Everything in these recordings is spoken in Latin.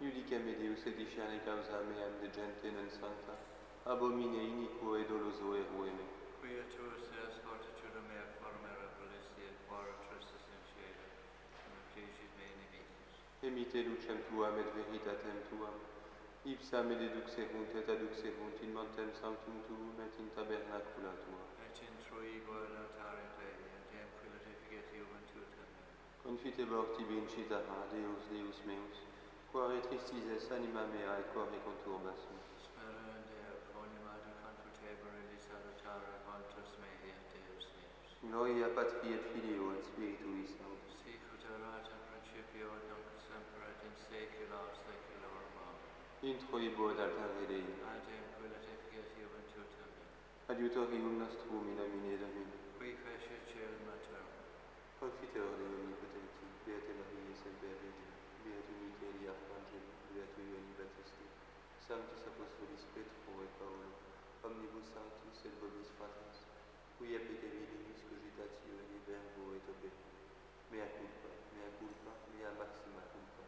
Iudicem e Deus et disciane causa meam de gente non sancta. Abomine iniquo et doloso erue me. Quia tuus eas fortitudo mea policia et quara tristis in. Cum affligit me inimicis. Emite lucem tuam et veritatem tuam. Ipsa me deduxerunt et aduxerunt in montem sanctum tuum et in tabernacula tua. Et intro ego ad altare Confite morti vincitara, ah, Deus, Deus meus, quare tristis es anima mea et quare conturbas me. Spera in Deo, anima de confutebor contutebere salutare contus mei et Deus meus. Gloria Patri et Filio et Spiritui Sancto. Sic ut erat in principio et nunc et semper et in saecula saeculorum. Amen. Introibo ad altare Dei. Ad eum beatificatio in tutum. Adiutorium nostrum in nomine Domini. Qui fecit celum et terra. Confiteor Dei omnipotens. Viens te marier, Saint Père de Dieu. Viens te Michael Arcangelo. Sanctus Apostolis Petro et Paolo. Omnibus Sanctus et Vobis Fratres. Qui appetemi limis cogitatio et verbo et opere. Mea culpa, mea culpa, mea maxima culpa.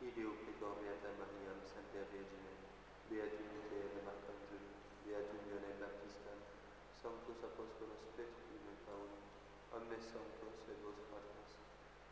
Ideo precor Beata Mariam, Beatum Ioannis Baptistam. Sanctus Apostolos Petro et Paolo. Omnes et Fratres.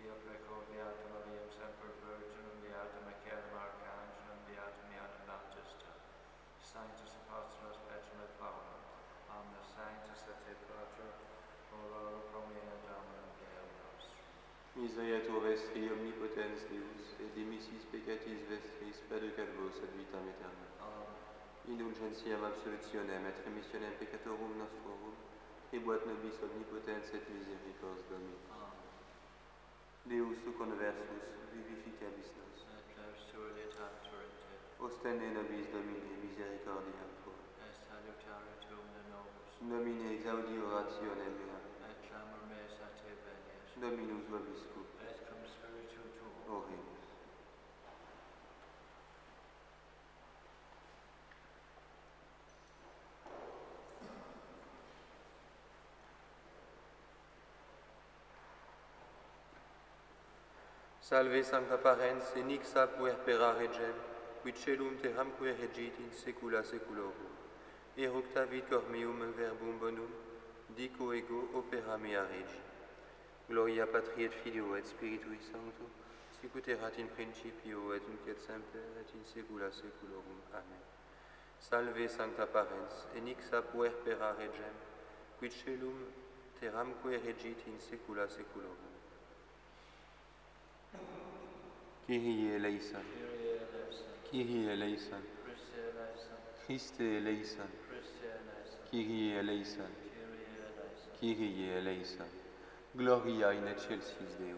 Ideo preco Beata Maria semper Virginum, Beata Michaelum Archangelum, Beata Ioannem Baptista, Sanctus Apostolos Petrum et Paulum, omnes sanctus et te Pater, ora pro mea Dominum Deum nostrum. Misereatur vestri omnipotens Deus, et dimissis peccatis vestris perducat vos ad vitam aeternam. Indulgentiam absolutionem et remissionem peccatorum nostrorum, tribuat nobis omnipotens et misericors Domini. Deus tu conversus vivificabis nos. Et absurde torrente. Ostende nobis Domine misericordia tua. Et salutare tuum de nobis. Domine exaudi oratione mea. Et clamor meis a te venies. Dominus vobiscum. Et cum spiritu tuum. Oremus. Salve Sancta Parens, enixa puerpera regem, qui celum te regit in saecula saeculorum. Eructa vit cor meum verbum bonum, dico ego opera mea regi. Gloria Patri et Filio et Spiritui Sancto, sicut erat in principio et nunc et semper et in saecula saeculorum. Amen. Salve Sancta Parens, enixa puerpera regem, qui celum te ramque regit in saecula saeculorum. Kyrie eleison. Kyrie eleison. Christe eleison. Kyrie eleison. Kyrie eleison. Gloria in excelsis Deo.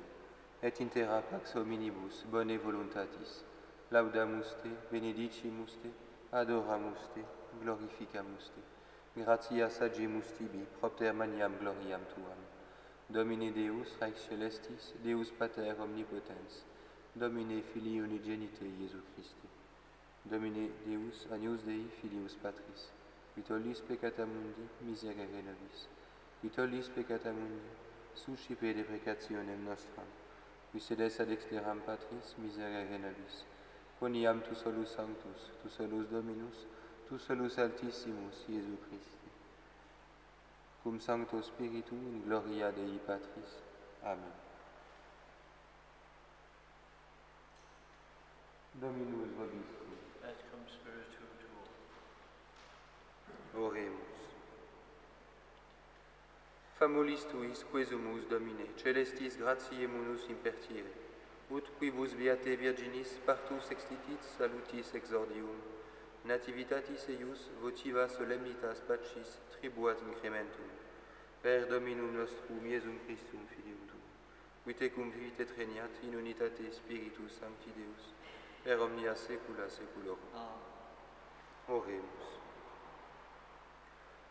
Et in terra pax hominibus bone voluntatis. Laudamus te, benedicimus te, adoramus te, glorificamus te. Gratias agimus tibi, propter maniam gloriam tuam. Domine Deus, Rex Celestis, Deus Pater Omnipotens, Domine Filii Unigenite Iesu Christi, Domine Deus Agnus Dei Filius Patris, qui tollis peccata mundi, miserere nobis, qui tollis peccata mundi, suscipe deprecationem nostram, qui sedes ad exteram Patris, miserere nobis, quoniam tu solus sanctus, tu solus Dominus, tu solus altissimus, Iesu Christi. Cum Sancto Spiritu in gloria Dei Patris. Amen. Dominus vobiscum. Et cum spiritu tuo. Oremus. Famulis tuis, quesumus, Domine, celestis gratiae munus impertire, ut quibus beate virginis partus extitit salutis exordium, nativitatis eius votiva solemnitas pacis tribuat incrementum, per Dominum nostrum Iesum Christum Filium Tuum, quitecum vivit et regnat in unitate Spiritus Sancti Deus, et omnia saecula saeculorum. Amen. Ah. Oremus.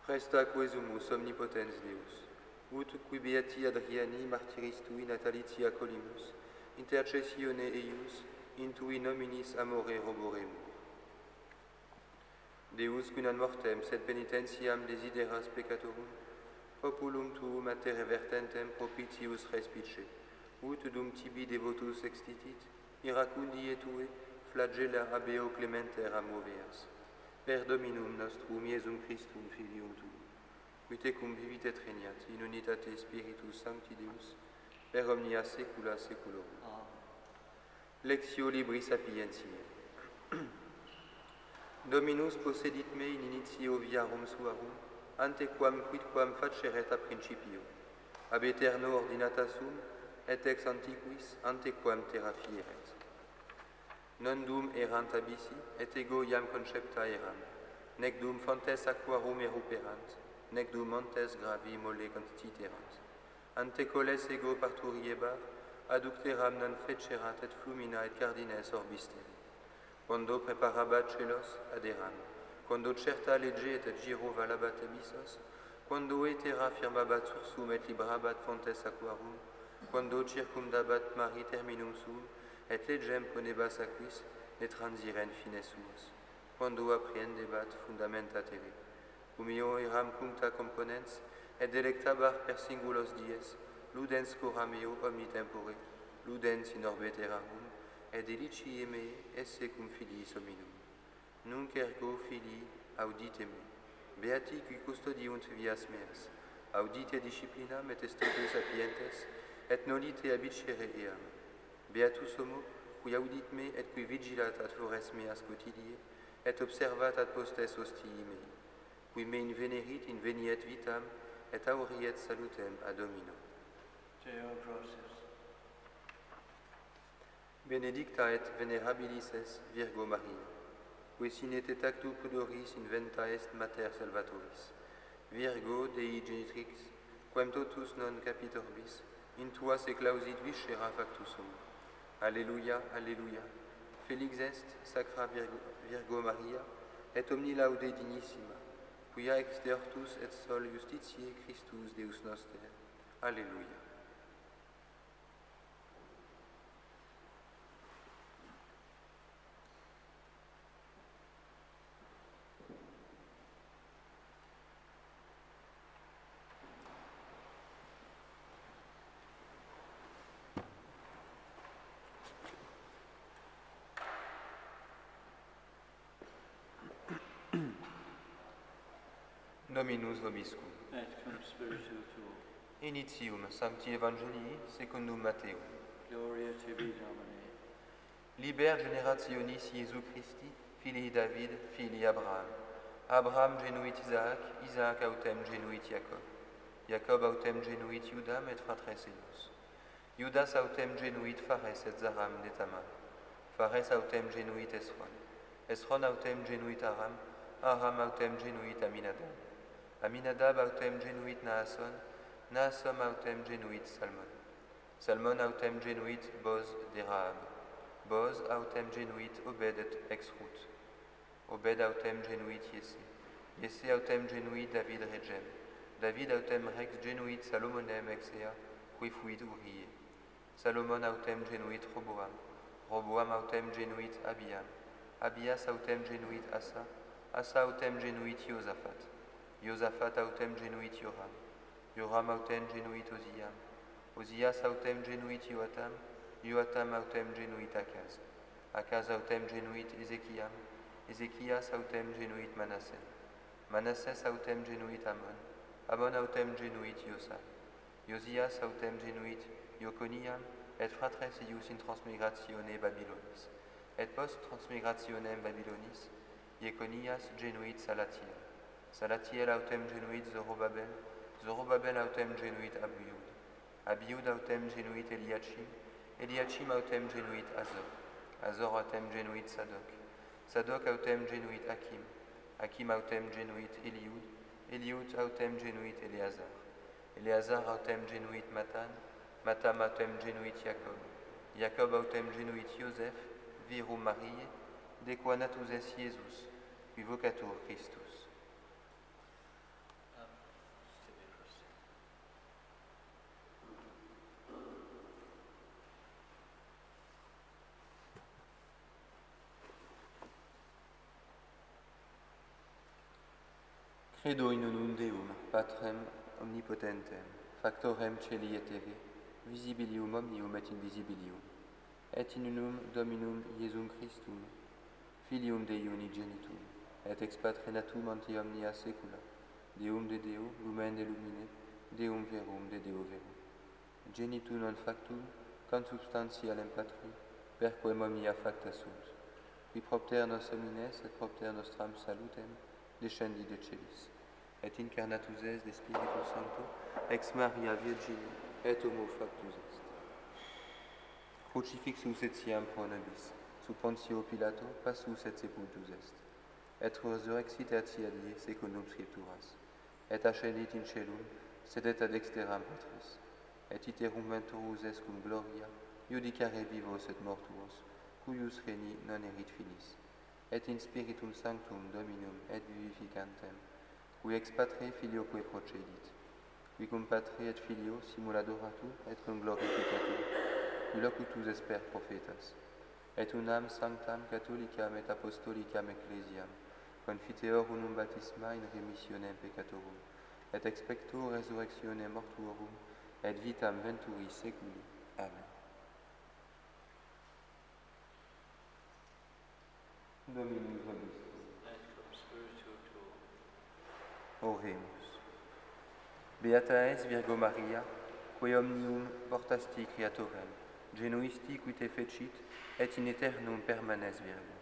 Presta quesumus omnipotens Deus, ut qui beati Adriani martiris tui natalitia colimus, intercessione eius, in tui nominis amore roboremur. Deus qui non mortem sed penitentiam desideras peccatorum, populum tuum a terre vertentem propitius respice, ut dum tibi devotus extitit, iracundi et tue, flagella abeo clementer amoveas. Per Dominum nostrum Iesum Christum Filium Tuum, qui tecum vivit et regnat in unitate Spiritus Sancti Deus, per omnia saecula saeculorum. Amen. Lectio Libri Sapientiae. Dominus possedit me in initio viarum suarum, ante quam quidquam faceret a principio, ab eterno ordinata sum, et ex antiquis ante quam terra fieret. Non dum erant abisi, et ego iam concepta eram, nec dum fontes aquarum eruperant, nec dum montes gravi mole constituerant. Ante coles ego parturiebar, aducteram non fecerat et flumina et cardines orbisteri. Quando preparabat celos aderam, quando certa leget et giro valabat abyssos, quando etera firmabat sursum et librabat fontes aquarum, quando circumdabat mari terminum sum, et legem ponebas aquis, ne transiren fines suos, quando apprehendebat fundamenta terre. Humio iram cuncta componens, et delectabar per singulos dies, ludens cora meo omni tempore, ludens in orbe terrarum, et delici eme esse cum filii hominum. Nunc ergo filii audite me, beati qui custodiunt vias meas, audite disciplinam et estote sapientes, et nolite abicere eam. Beatus homo, qui audit me et qui vigilat ad fores meas quotidie, et observat ad postes hostii mei, qui me in venerit in veniet vitam, et auriet salutem ad Domino. Deo grosses. Benedicta et venerabilis es Virgo Maria, qui sine te tactu pudoris inventa est mater salvatoris. Virgo Dei genitrix, quem totus non capitorbis, in tua se clausit viscera factus homo. Alleluia, alleluia. Felix est sacra Virgo, Maria, et omni laude dignissima, quia ex deortus et sol justitiae Christus Deus noster. Alleluia. Dominus vobiscum. Et cum spiritu tuo. Initium Sancti Evangelii secundum Matteum. Gloria tibi, Domine. Liber generationis Iesu Christi, filii David, filii Abraham. Abraham genuit Isaac, Isaac autem genuit Jacob. Jacob autem genuit Iudam et fratres eius. Iudas autem genuit Phares et Zaram de Tamar. Phares autem genuit Esron. Esron autem genuit Aram. Aram autem genuit Aminadab. Aminadab autem genuit Naason. Naason autem genuit Salmon. Salmon autem genuit Boz de Rahab. Boz autem genuit Obed et ex-Ruth. Obed autem genuit Yesse. Yesse autem genuit David regem. David autem rex genuit Salomonem ex-Ea, qui fuit Urie. Salomon autem genuit Roboam. Roboam autem genuit Abiam. Abias autem genuit Asa. Asa autem genuit Iosaphat. Iosaphat autem genuit Joram. Joram autem genuit Oziam. Ozias autem genuit Joatam. Joatam autem genuit Akaz. Akaz autem genuit Ezekiam. Ezekias autem genuit Manasseh. Manasses autem genuit Amon. Amon autem genuit Josa. Josias autem genuit Ioconiam, et fratres eius in transmigratione Babylonis. Et post transmigrationem Babylonis, Ieconias genuit Salatiel. Salatiel autem genuit Zorobabel, Zorobabel autem genuit Abiud. Abiud autem genuit Eliachim, Eliachim autem genuit Azor. Azor autem genuit Sadok. Sadok autem genuit Akim. Akim autem genuit Eliud. Eliud autem genuit Eleazar. Eleazar autem genuit Matan, Matam autem genuit Jacob, Jacob autem genuit Joseph, virum Mariae, de qua natus es Iesus, qui vocatur Christus. Credo in unum Deum, Patrem omnipotentem, factorem celi et terre, visibilium omnium et invisibilium, et in unum Dominum Iesum Christum, filium Dei unigenitum, et ex patre natum ante omnia saecula, Deum de Deo, lumen de lumine, Deum verum de Deo verum. Genitu non factum, consubstantialem patri, perquem omnia facta sunt. Qui propter nos homines et propter nostram salutem, descendi de celis. Et incarnatus est de Spiritu Sancto, ex Maria Virgini, et homo factus est. Crucifixus etiam pro nobis, sub Pontio Pilato, passus et sepultus est. Et resurrexit et iadie secundum scripturas, et ascendit in celum, sedet ad exteram patris, et iterum venturus est cum gloria, judicare vivos et mortuos, cuius reni non erit finis et in spiritum sanctum Dominum et vivificantem, qui ex patre filioque procedit, qui cum patre et filio simuladoratur et cum glorificatur, locutus esper prophetas, et unam sanctam catholicam et apostolicam ecclesiam, confiteor unum baptisma in remissionem peccatorum, et expecto resurrectionem mortuorum, et vitam venturi seculi. Amen. Dominus vobiscum. Oremus. Virgo Maria, quae omnium portasti creatorem, genuisti qui te fecit, et in aeternum permanes Virgo.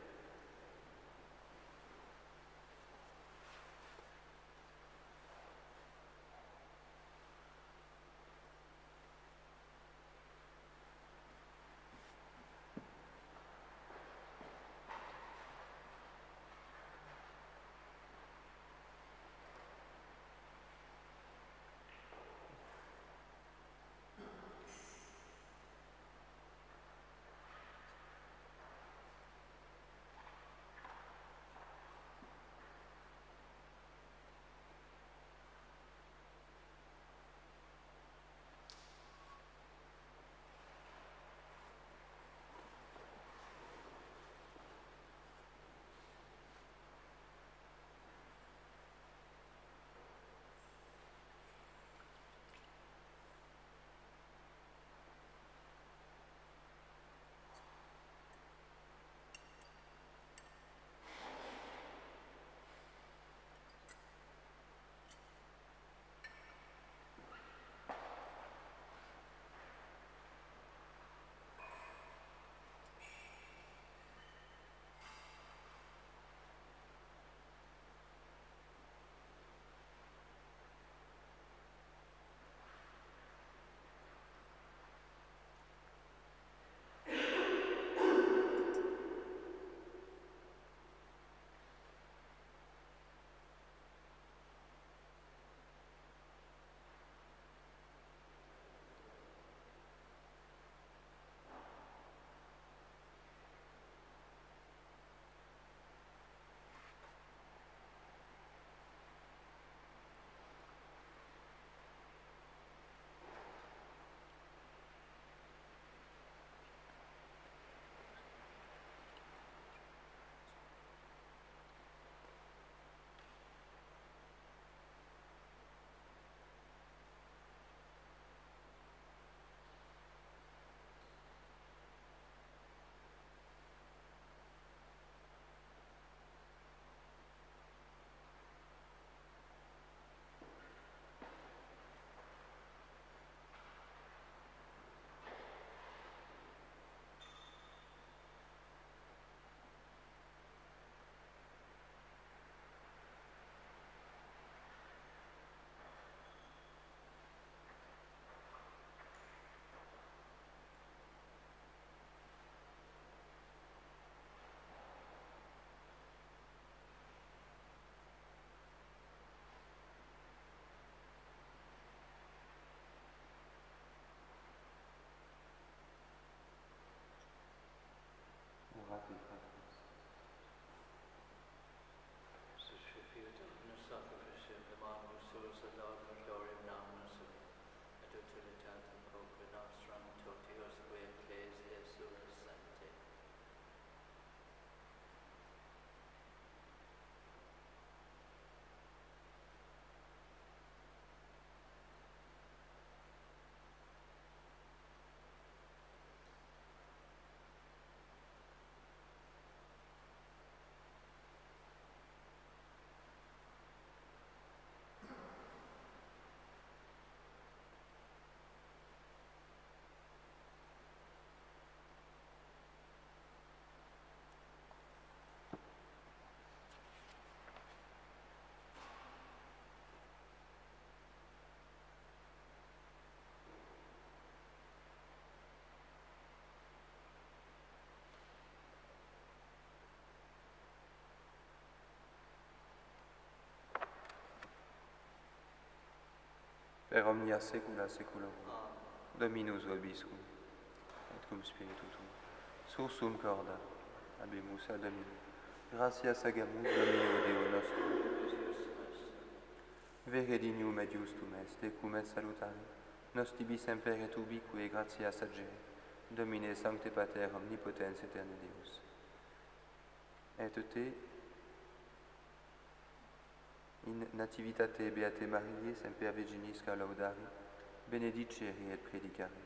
Per omnia saecula saeculorum. Dominus vobiscum, et cum spiritu. Sursum corda, habemus ad Domino. Gratias agamus Domino Deo nostro. Vere dignum et justum est, ecum et salutare. Nos tibi semper et ubique gratias agere. Domine Sancte Pater omnipotens aeterne Deus. Et te in nativitate beate Mariae semper virginis laudari, benedicere et predicare,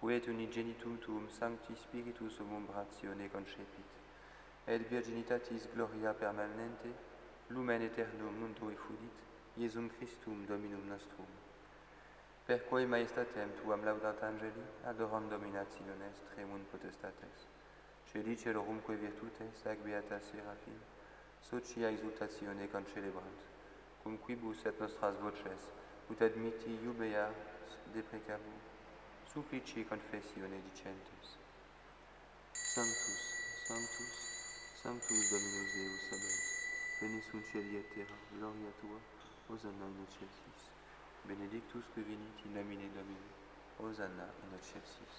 quae et unigenitum tuum sancti spiritus omumbratione concepit, et virginitatis gloria permanente, lumen aeternum mundo effudit, Iesum Christum Dominum nostrum. Per quae maestatem tuam laudat angeli, adorant dominationes tremun potestates. Celice lorumque virtutes, ac beata serafim, socia exultatione concelebrat cum quibus et nostras voces, ut admiti iubea deprecabur, supplici confessione dicentus. Sanctus, Sanctus, Sanctus Dominus Deus Sabaoth, veni sunt cieli et terra, gloria Tua, Hosanna in excelsis. Benedictus qui venit in nomine Domini, Hosanna in excelsis.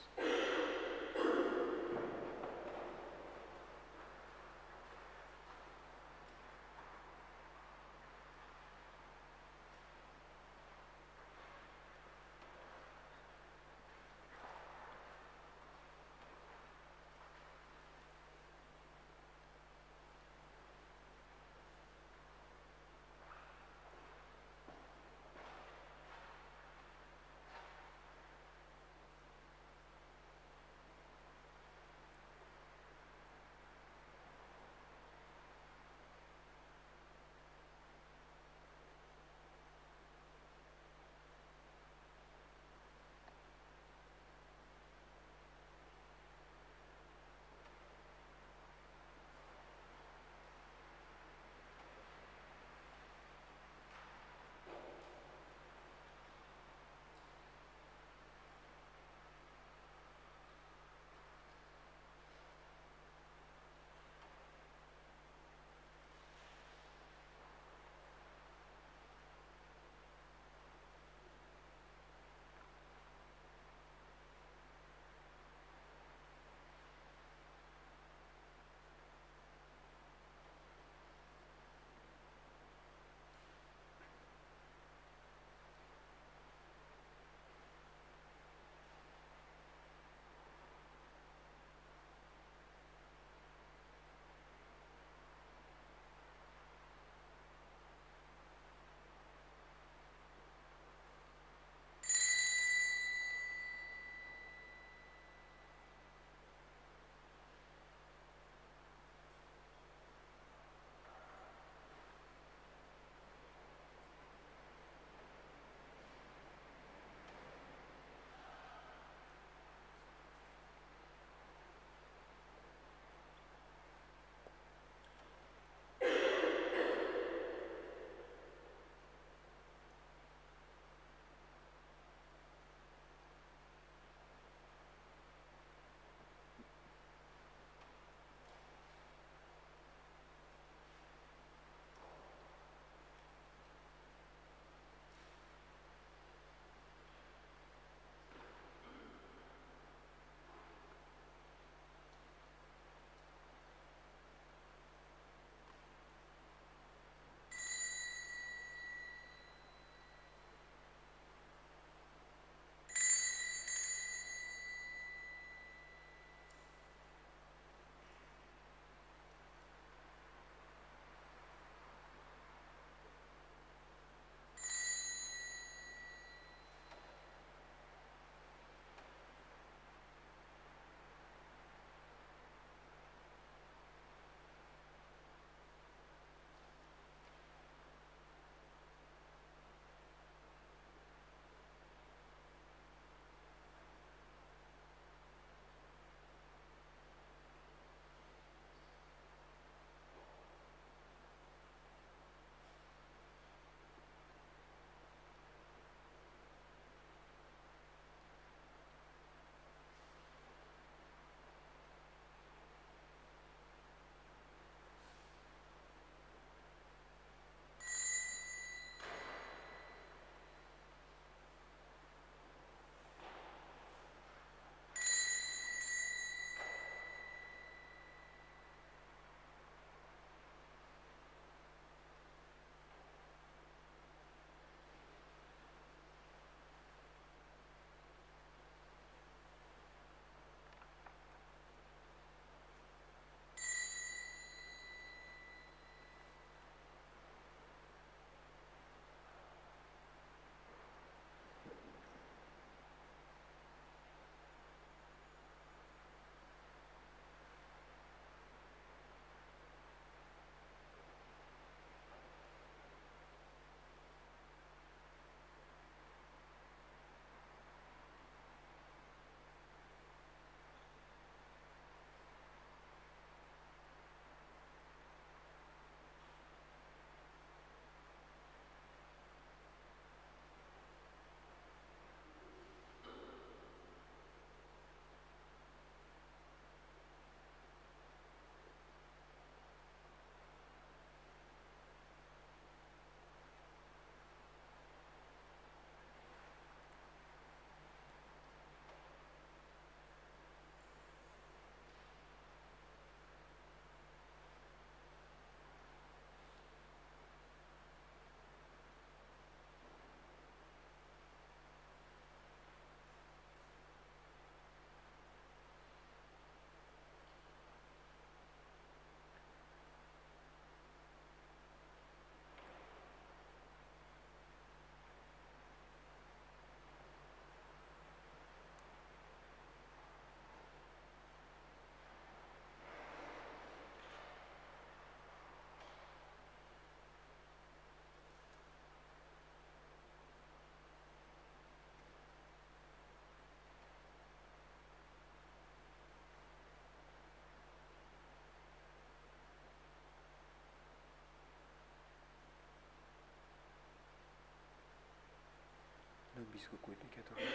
политическую какую-то, которая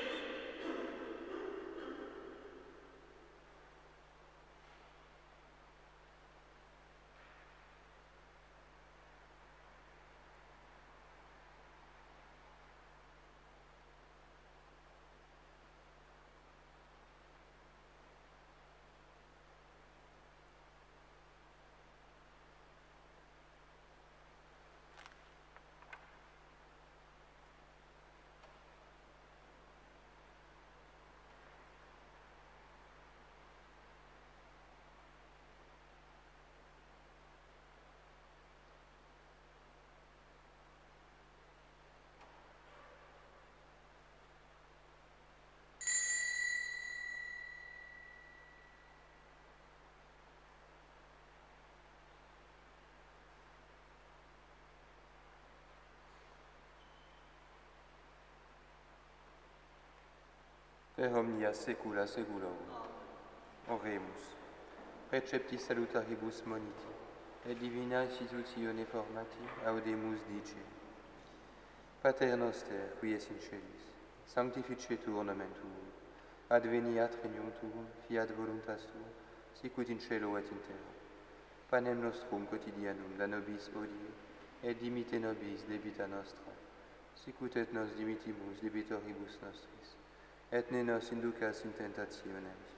per omnia saecula saeculorum. Oremus. Recepti salutaribus moniti, et divina institutione formati audemus dice. Pater noster, qui es in celis, sanctificetur nomen tuum, adveniat regnum tuum, fiat voluntas tua, sicut in cielo et in terra. Panem nostrum quotidianum da nobis odie, et dimite nobis debita nostra, sicut et nos dimitimus debitoribus nostris, et ne nos inducas in tentationem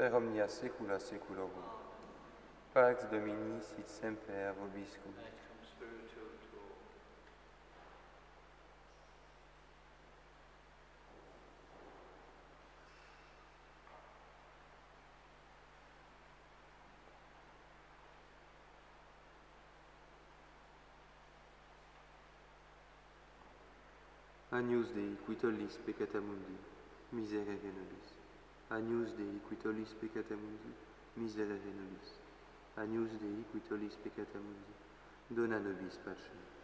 per omnia saecula saeculorum. Pax Domini sit semper vobiscum. Agnus Dei, qui tollis peccata mundi, miserere nobis. Agnus Dei qui tollis peccata mundi, miserere nobis. Agnus Dei qui tollis peccata mundi, dona nobis pacem.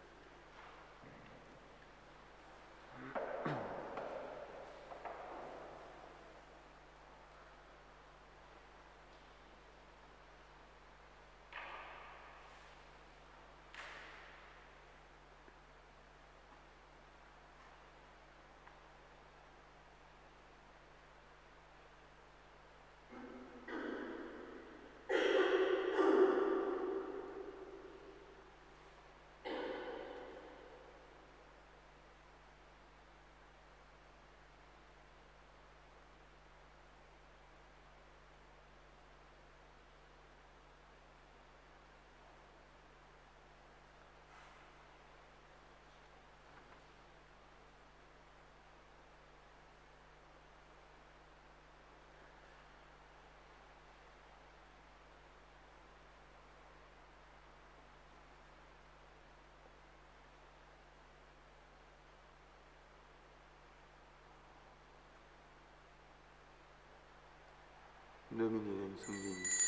sanguíneos.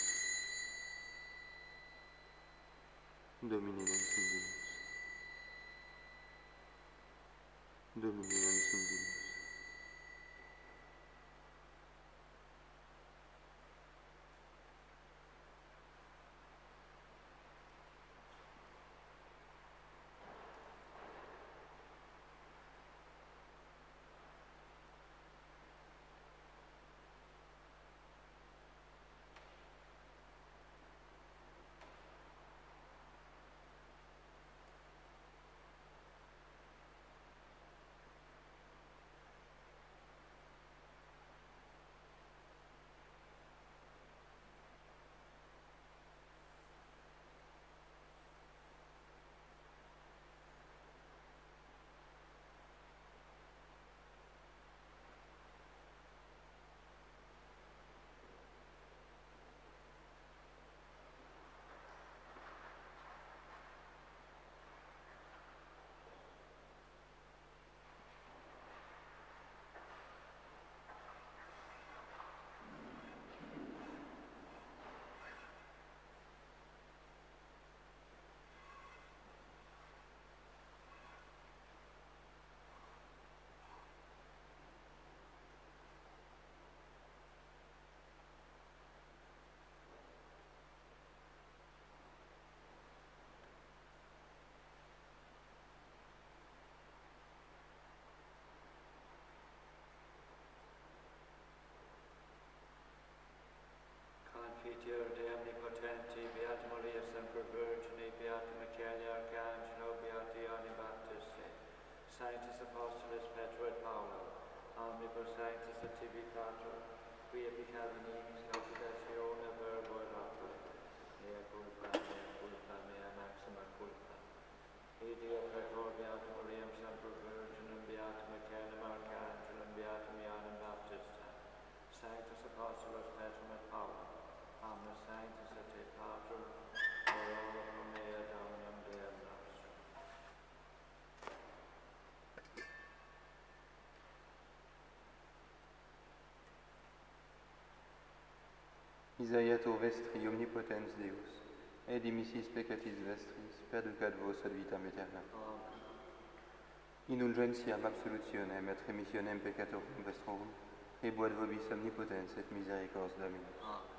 Dominirão sanguíneos. Dominirão. Isaiato vestri omnipotens Deus, et dimissis peccatis vestris, perducat vos ad vitam aeterna. Indulgentiam absolutionem et remissionem peccatorum vestrorum, et vobis omnipotens et misericors Dominus. Amen.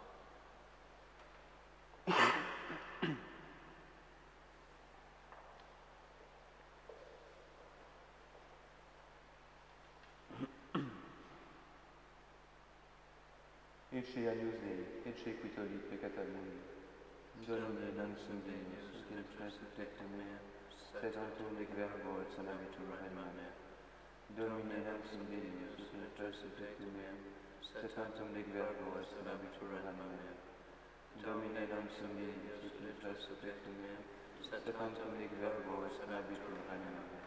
Ecce agnus Dei, ecce qui tolit peccata mundi. Donum dansum Deus, et presut tecte mea, sed antum ec verbo et salavitur anima mea. Domine dansum Deus, et presut tecte mea, sed antum ec verbo et salavitur anima mea. Domine Deus, mea, sed antum ec verbo et anima mea.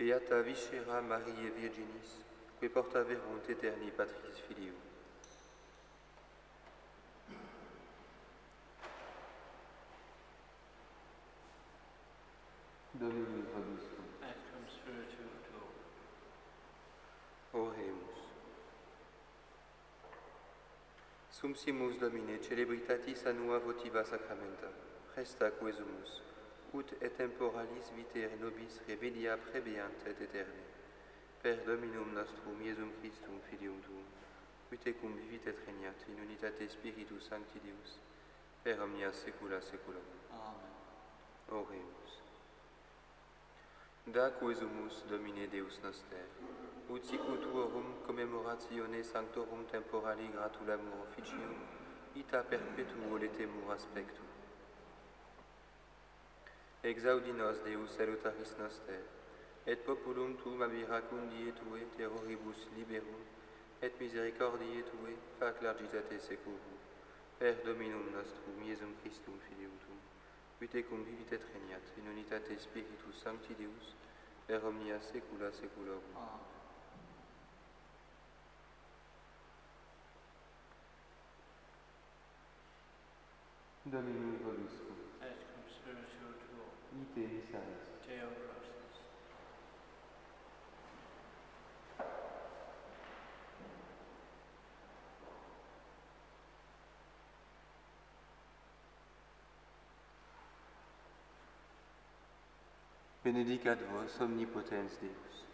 Beata viscera Mariae Virginis, qui portaverunt eterni patris Filio. Domini vobiscum. Et cum spiritu tuo. Oremus. Sumsimus Domine celebritatis annua votiva sacramenta. Resta quesumus ut et temporalis vitae nobis remedia prebeant et aeterni. Per Dominum nostrum Iesum Christum Filium Tuum, ut cum vivit et regnat in unitate Spiritus Sancti Deus, per omnia saecula saeculorum. Amen. Oremus. Da quesumus Domine Deus noster, ut sic ut tuorum commemoratione sanctorum temporali gratulamu officium, ita perpetuo letemur aspectum, Exaudi nos Deus salutaris noster, et populum tuum ab iracundie tue terroribus liberum, et misericordiae tue fac largitate securum. Per Dominum nostrum Iesum Christum Filium tuum, vite cum vivit et regnat in unitate Spiritus Sancti Deus, per omnia saecula saeculorum. Amen. Dominus vobiscum ite eis alis. Deo gratias. Benedicat vos omnipotens Deus.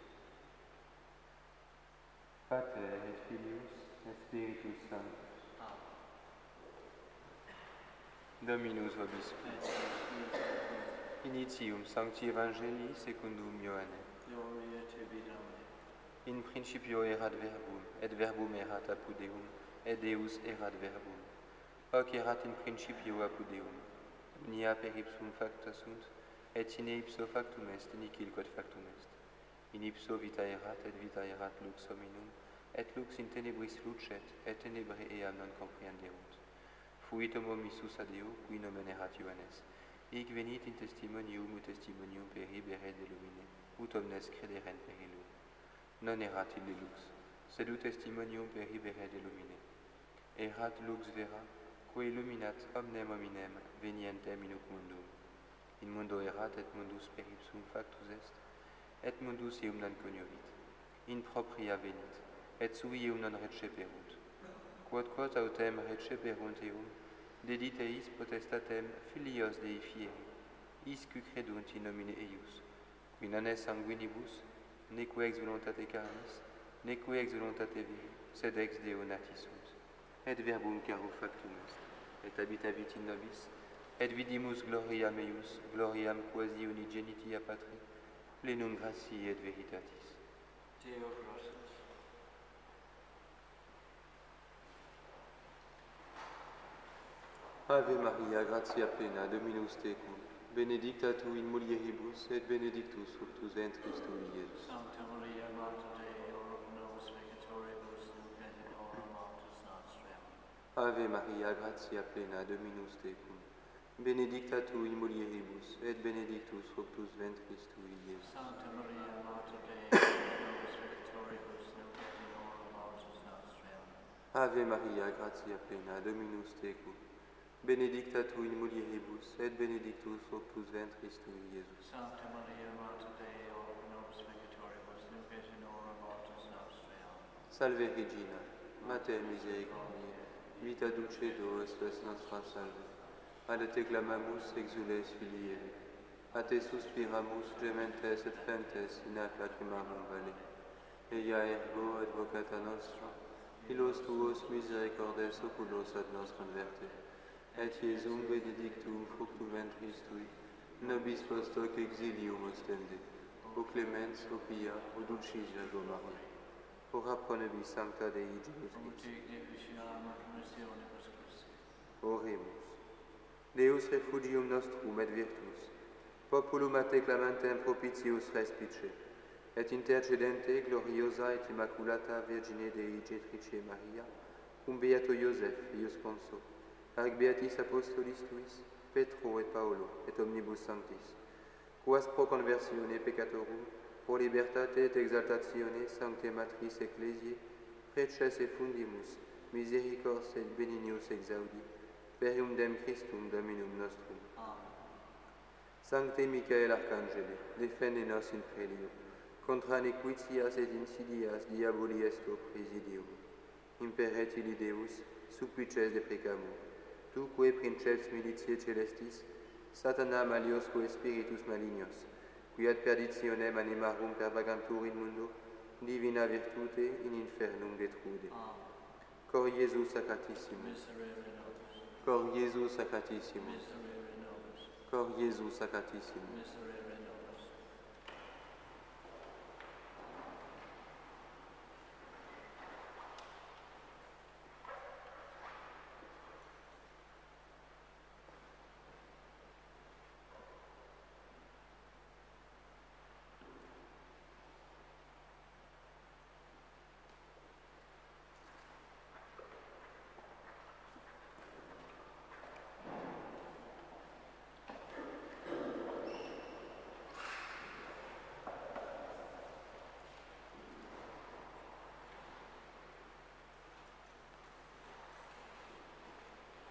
Pater et Filius et Spiritus Sanctus. Amen. Dominus vobiscum. Et Initium Sancti Evangelii secundum Ioannem. Domine te In principio erat verbum, et verbum erat apud Deum, et Deus erat verbum. Hoc erat in principio apud Deum. Omnia per ipsum facta sunt, et in ipso factum est, nihil quod factum est. In ipso vita erat, et vita erat lux hominum, et lux in tenebris lucet, et tenebre eam non comprehenderunt. Fuit homo missus ad Deo, qui nomen erat Ioannes, Hic venit in testimonium ut testimonium peribere de lumine, ut omnes crederent per illum. Non erat ille lux, sed ut testimonium peribere de lumine. Erat lux vera, quae illuminat omnem hominem venientem in hoc mundum. In mundo erat et mundus peripsum factus est, et mundus eum non coniovit. In propria venit, et sui eum non receperunt. Quod quod autem receperunt eum, dedit eis potestatem filios Dei fieri, iscu credunt in nomine eius, qui non est sanguinibus, neque ex voluntate carnis, neque ex voluntate viri, sed ex Deo natis sunt. Et verbum caro factum est, et habitavit in nobis, et vidimus gloriam eius, gloriam quasi unigenitia patri, plenum gratiae et veritatis. Deo Ave Maria, gratia plena, Dominus tecum, benedicta tu in mulieribus, et benedictus fructus ventris tui, Iesus. Sancta Maria, Mater Dei, ora pro nobis peccatoribus, nunc et in hora mortis nostre. Ave Maria, gratia plena, Dominus tecum, benedicta tu in mulieribus, et benedictus fructus ventris tui, Iesus. Sancta Maria, Mater Dei. Ave Maria, gratia plena, Dominus tecum, benedicta tu in mulieribus, et benedictus fructus ventris tui, Iesus. Sancta Maria, Mater Dei, ora nobis peccatoribus, nunc et in hora mortis nostre. Salve Regina, Mater misericordiae, vita dulcedo spes nostra salve. A te clamamus exules filii. A te suspiramus gementes et fentes in ac lacrimarum vale. Eia ergo advocata nostra, illos tuos misericordes oculos ad nos converte. et Iesum benedictum fructum ventris tui, nobis post hoc exilium ostende, o clemens, o pia, o dulcis jago Maria. Ora pro nobis sancta Dei genitrix. Oremus. Deus refugium nostrum et virtus, populum ate clamantem propitius respice, et intercedente gloriosa et immaculata Virgine Dei genitrice Maria, cum beato Iosef, ius conso, ac beatis apostolis tuis, Petro et Paolo, et omnibus sanctis, quas pro conversione peccatorum, pro libertate et exaltatione sancte matris ecclesiae, preces et fundimus, misericors et beninius exaudi, per iumdem Christum Dominum nostrum. Sancte Michael Arcangeli, defende nos in prelio, contra nequitias et insidias diaboli esto presidium. Imperet ili Deus, supplices deprecamur tu quae princeps militiae celestis, satana maliosque spiritus malignos, qui ad perditionem animarum pervagantur in mundo, divina virtute in infernum detrude. Cor Iesu sacratissimo. Cor Iesu sacratissimo. Cor Iesu sacratissimo.